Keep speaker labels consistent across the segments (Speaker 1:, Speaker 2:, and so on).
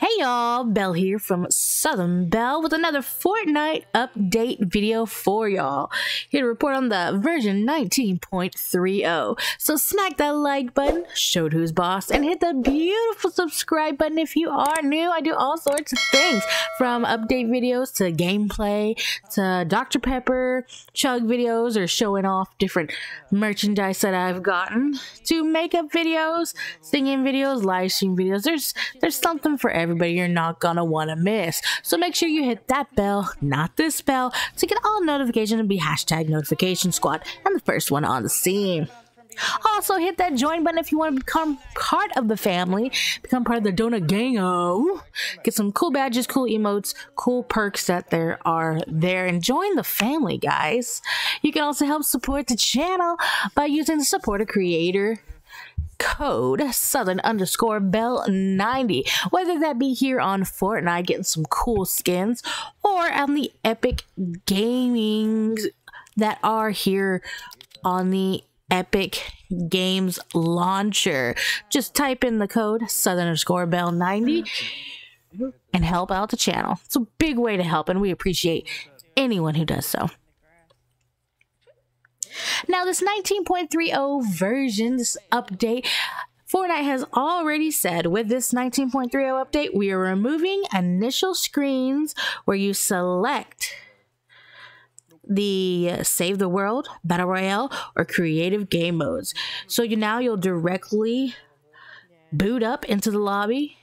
Speaker 1: Hey y'all, Bell here from Southern Bell with another Fortnite update video for y'all. Here to report on the version 19.30. So smack that like button, show who's boss, and hit the beautiful subscribe button if you are new. I do all sorts of things from update videos to gameplay to Dr. Pepper chug videos or showing off different merchandise that I've gotten to makeup videos, singing videos, live stream videos. There's there's something for everybody you're not gonna want to miss. So make sure you hit that bell, not this bell, to get all notifications and be hashtag notification squad and the first one on the scene. Also, hit that join button if you want to become part of the family, become part of the Donut Gang. Oh, get some cool badges, cool emotes, cool perks that there are there, and join the family, guys. You can also help support the channel by using the support a creator code southern underscore Bell 90 whether that be here on fortnite getting some cool skins or on the epic gaming that are here on the epic games launcher. Just type in the code southern underscore Bell 90 and help out the channel. It's a big way to help and we appreciate anyone who does so now, this 19.30 version, this update, Fortnite has already said with this 19.30 update, we are removing initial screens where you select the save the world, battle royale, or creative game modes. So you now you'll directly boot up into the lobby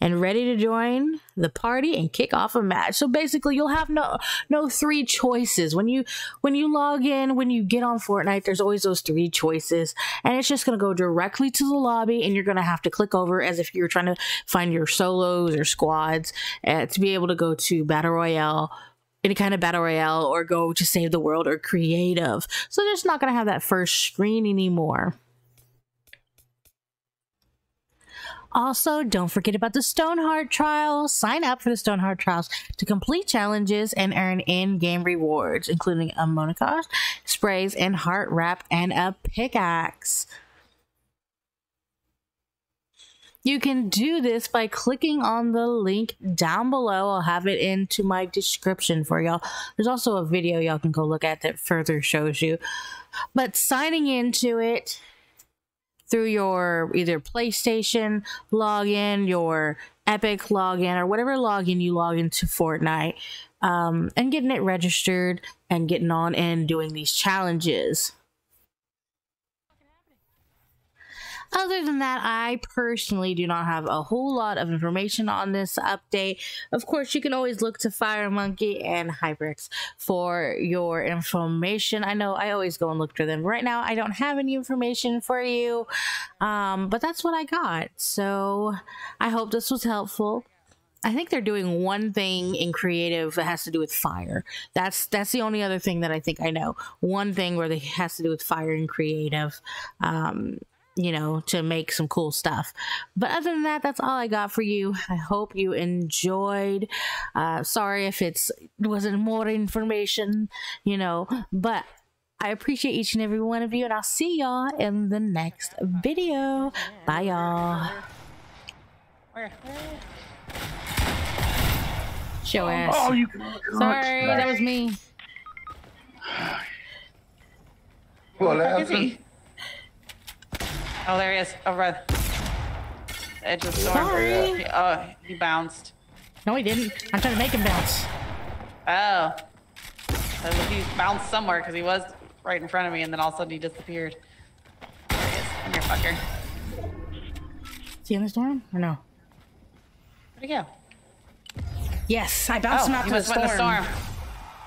Speaker 1: and ready to join the party and kick off a match. So basically you'll have no no three choices. When you when you log in, when you get on Fortnite, there's always those three choices. And it's just gonna go directly to the lobby and you're gonna have to click over as if you're trying to find your solos or squads uh, to be able to go to Battle Royale any kind of battle royale or go to save the world or creative. So they're just not going to have that first screen anymore. Also, don't forget about the Stoneheart trials. Sign up for the Stoneheart trials to complete challenges and earn in-game rewards, including a monocosm, sprays, and heart wrap, and a pickaxe. You can do this by clicking on the link down below. I'll have it into my description for y'all. There's also a video y'all can go look at that further shows you. But signing into it through your either PlayStation login, your Epic login, or whatever login you log into Fortnite, um, and getting it registered and getting on and doing these challenges. Other than that, I personally do not have a whole lot of information on this update. Of course, you can always look to Fire Monkey and Hypex for your information. I know I always go and look for them. Right now, I don't have any information for you, um, but that's what I got. So I hope this was helpful. I think they're doing one thing in creative that has to do with fire. That's that's the only other thing that I think I know. One thing where it has to do with fire and creative. Um, you know, to make some cool stuff. But other than that, that's all I got for you. I hope you enjoyed. Uh, sorry if it's wasn't more information, you know, but I appreciate each and every one of you, and I'll see y'all in the next video. Bye, y'all. Show ass. Oh, you. Sorry, that was me.
Speaker 2: Well, What happened?
Speaker 3: Oh, there he is. Over the edge of the storm.
Speaker 1: Sorry.
Speaker 3: He, oh, he bounced.
Speaker 1: No, he didn't. I'm trying to make him bounce.
Speaker 3: Oh. So he bounced somewhere because he was right in front of me and then all of a sudden he disappeared. There he is. Come here, fucker.
Speaker 1: Is he in the storm or no?
Speaker 3: Where'd he go?
Speaker 1: Yes, I bounced
Speaker 3: oh,
Speaker 1: him out
Speaker 3: he
Speaker 1: to the storm. the storm.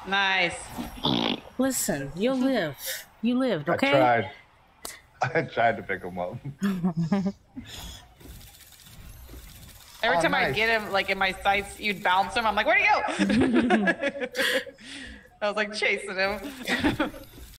Speaker 3: Nice.
Speaker 1: Listen, you'll live. You lived, okay?
Speaker 2: I tried. I tried to pick him up.
Speaker 3: Every oh, time nice. I get him, like in my sights, you'd bounce him. I'm like, where'd he go? I was like chasing him.